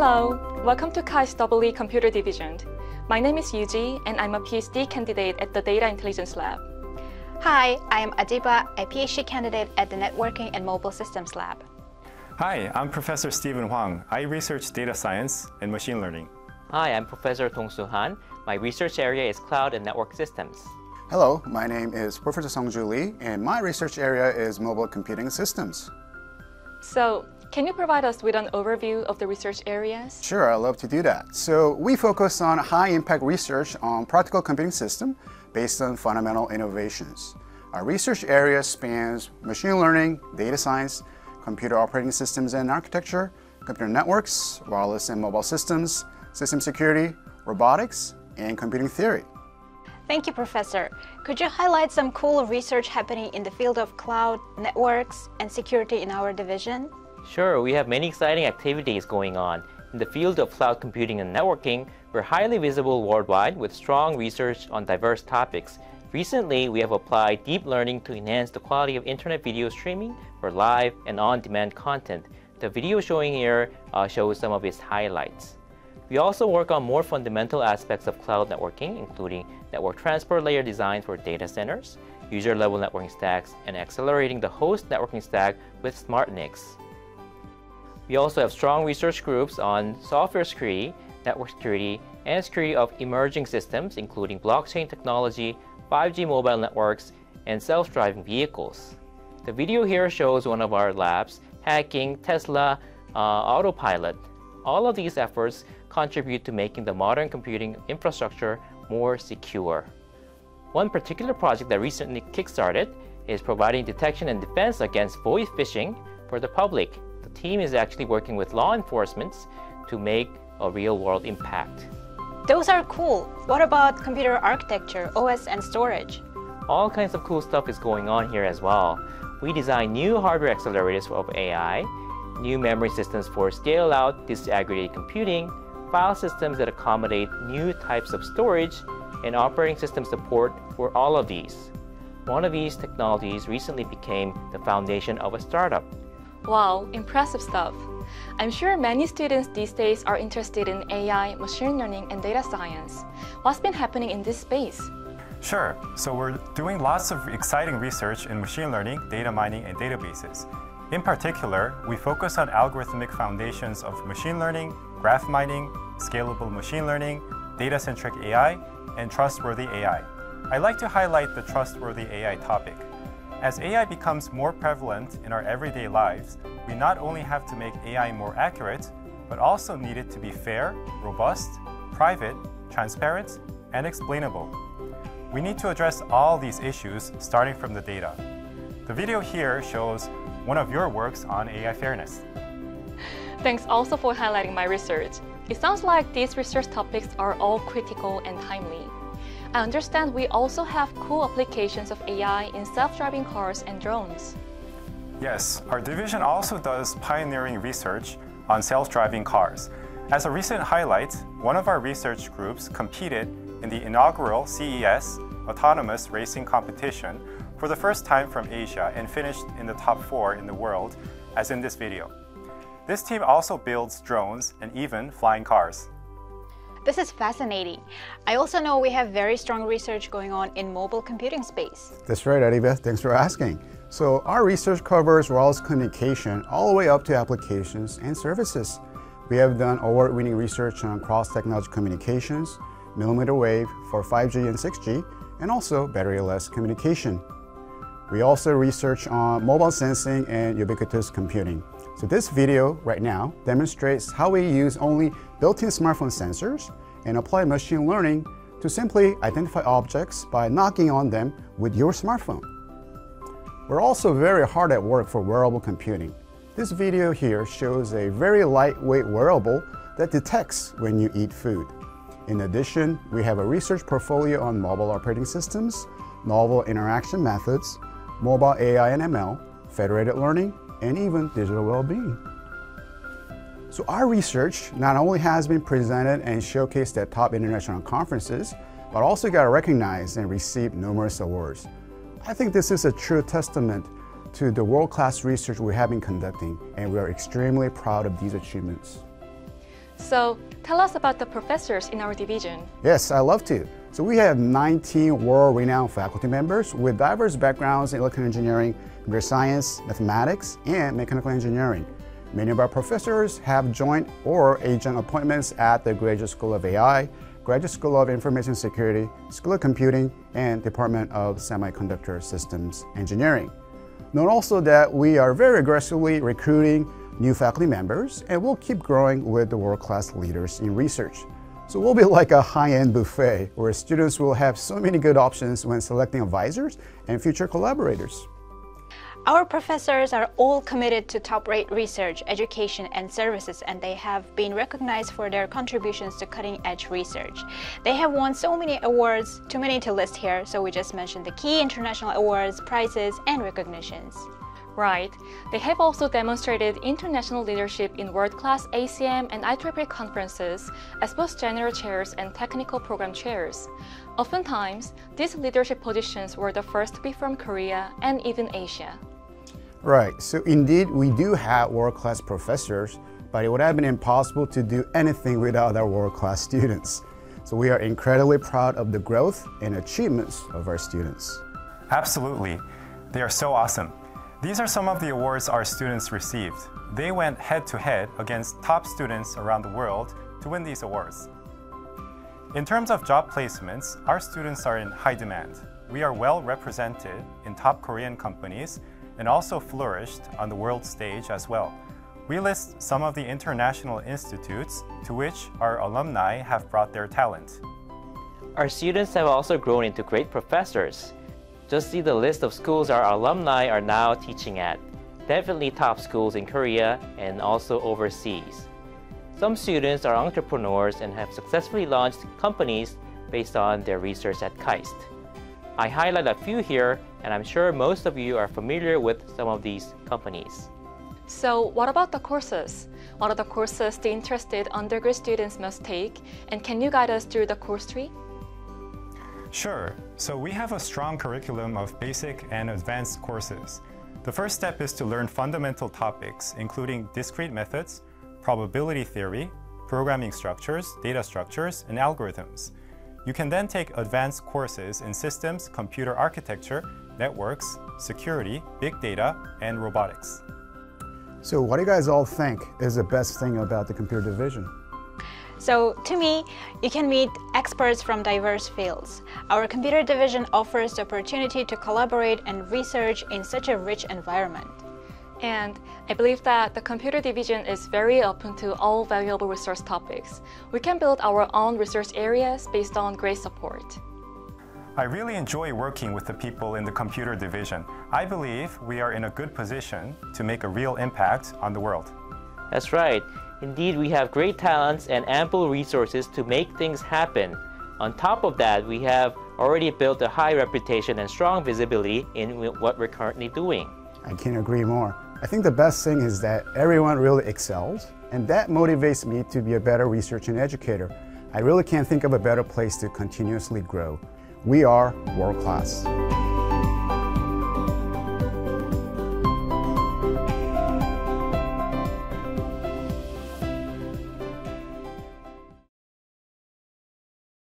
Hello, welcome to KAIST EE Computer Division. My name is Yuji and I'm a PhD candidate at the Data Intelligence Lab. Hi, I am Adiba, a PhD candidate at the Networking and Mobile Systems Lab. Hi, I'm Professor Steven Whang. I research data science and machine learning. Hi, I'm Professor Dongsu Han. My research area is cloud and network systems. Hello, my name is Professor Sung-Ju Lee, and my research area is mobile computing systems. So, can you provide us with an overview of the research areas? Sure, I'd love to do that. So we focus on high-impact research on practical computing system based on fundamental innovations. Our research area spans machine learning, data science, computer operating systems and architecture, computer networks, wireless and mobile systems, system security, robotics, and computing theory. Thank you, Professor. Could you highlight some cool research happening in the field of cloud, networks, and security in our division? Sure, we have many exciting activities going on. In the field of cloud computing and networking, we're highly visible worldwide with strong research on diverse topics. Recently, we have applied deep learning to enhance the quality of internet video streaming for live and on-demand content. The video showing here uh, shows some of its highlights. We also work on more fundamental aspects of cloud networking, including network transport layer design for data centers, user-level networking stacks, and accelerating the host networking stack with SmartNICs. We also have strong research groups on software security, network security, and security of emerging systems, including blockchain technology, 5G mobile networks, and self-driving vehicles. The video here shows one of our labs hacking Tesla uh, Autopilot. All of these efforts contribute to making the modern computing infrastructure more secure. One particular project that recently kickstarted is providing detection and defense against voice phishing for the public the team is actually working with law enforcement to make a real-world impact. Those are cool. What about computer architecture, OS, and storage? All kinds of cool stuff is going on here as well. We design new hardware accelerators of AI, new memory systems for scale-out disaggregated computing, file systems that accommodate new types of storage, and operating system support for all of these. One of these technologies recently became the foundation of a startup. Wow, impressive stuff. I'm sure many students these days are interested in AI, machine learning, and data science. What's been happening in this space? Sure. So we're doing lots of exciting research in machine learning, data mining, and databases. In particular, we focus on algorithmic foundations of machine learning, graph mining, scalable machine learning, data-centric AI, and trustworthy AI. I'd like to highlight the trustworthy AI topic. As AI becomes more prevalent in our everyday lives, we not only have to make AI more accurate, but also need it to be fair, robust, private, transparent, and explainable. We need to address all these issues starting from the data. The video here shows one of your works on AI fairness. Thanks also for highlighting my research. It sounds like these research topics are all critical and timely. I understand we also have cool applications of AI in self-driving cars and drones. Yes, our division also does pioneering research on self-driving cars. As a recent highlight, one of our research groups competed in the inaugural CES Autonomous Racing Competition for the first time from Asia and finished in the top four in the world, as in this video. This team also builds drones and even flying cars. This is fascinating. I also know we have very strong research going on in mobile computing space. That's right, Adiba. Thanks for asking. So our research covers wireless communication all the way up to applications and services. We have done award-winning research on cross-technology communications, millimeter wave for 5G and 6G, and also battery-less communication. We also research on mobile sensing and ubiquitous computing. So this video right now demonstrates how we use only built-in smartphone sensors and apply machine learning to simply identify objects by knocking on them with your smartphone. We're also very hard at work for wearable computing. This video here shows a very lightweight wearable that detects when you eat food. In addition, we have a research portfolio on mobile operating systems, novel interaction methods, mobile AI and ML, federated learning, and even digital well-being. So our research not only has been presented and showcased at top international conferences, but also got recognized and received numerous awards. I think this is a true testament to the world-class research we have been conducting, and we are extremely proud of these achievements. So, tell us about the professors in our division. Yes, I love to. So we have 19 world-renowned faculty members with diverse backgrounds in electrical engineering, computer science, mathematics, and mechanical engineering. Many of our professors have joint or agent appointments at the Graduate School of AI, Graduate School of Information Security, School of Computing, and Department of Semiconductor Systems Engineering. Note also that we are very aggressively recruiting new faculty members and we'll keep growing with the world-class leaders in research. So we'll be like a high-end buffet where students will have so many good options when selecting advisors and future collaborators. Our professors are all committed to top-rate research, education, and services, and they have been recognized for their contributions to cutting-edge research. They have won so many awards, too many to list here, so we just mentioned the key international awards, prizes, and recognitions. Right. They have also demonstrated international leadership in world-class ACM and IEEE conferences as both general chairs and technical program chairs. Oftentimes, these leadership positions were the first to be from Korea and even Asia. Right, so indeed we do have world-class professors, but it would have been impossible to do anything without our world-class students. So we are incredibly proud of the growth and achievements of our students. Absolutely. They are so awesome. These are some of the awards our students received. They went head to head against top students around the world to win these awards. In terms of job placements, our students are in high demand. We are well represented in top Korean companies and also flourished on the world stage as well. We list some of the international institutes to which our alumni have brought their talent. Our students have also grown into great professors. Just see the list of schools our alumni are now teaching at. Definitely top schools in Korea and also overseas. Some students are entrepreneurs and have successfully launched companies based on their research at KAIST. I highlight a few here, and I'm sure most of you are familiar with some of these companies. So what about the courses? What are the courses the interested undergrad students must take? And can you guide us through the course tree? Sure. So we have a strong curriculum of basic and advanced courses. The first step is to learn fundamental topics, including discrete methods, probability theory, programming structures, data structures, and algorithms. You can then take advanced courses in systems, computer architecture, networks, security, big data, and robotics. So what do you guys all think is the best thing about the computer division? So, to me, you can meet experts from diverse fields. Our computer division offers the opportunity to collaborate and research in such a rich environment. And I believe that the computer division is very open to all valuable research topics. We can build our own research areas based on great support. I really enjoy working with the people in the computer division. I believe we are in a good position to make a real impact on the world. That's right. Indeed, we have great talents and ample resources to make things happen. On top of that, we have already built a high reputation and strong visibility in what we're currently doing. I can't agree more. I think the best thing is that everyone really excels, and that motivates me to be a better researcher and educator. I really can't think of a better place to continuously grow. We are world class.